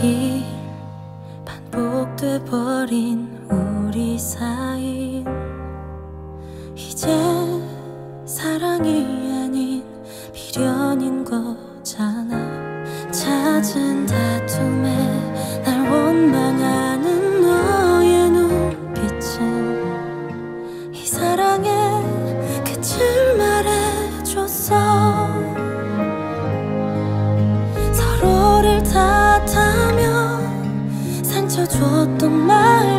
길 반복돼 버린 우리 사이. 이제 사랑이 아닌 미련인 거잖아. 잦은 다툼에 날 원망하는 없었던 말.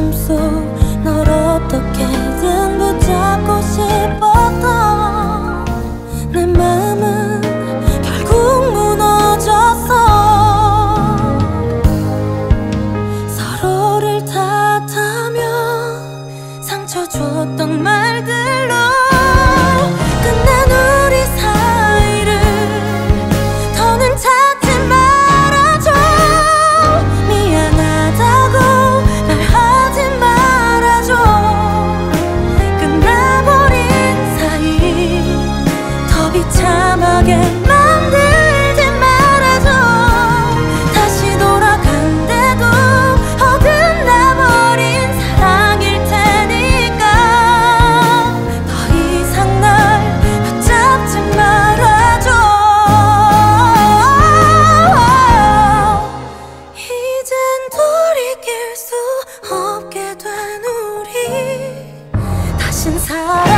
숨속 어떻게든 붙잡고 싶었던 내 마음은 결국 무너졌어. 서로를 탓하며 상처 줬던 말 ฉั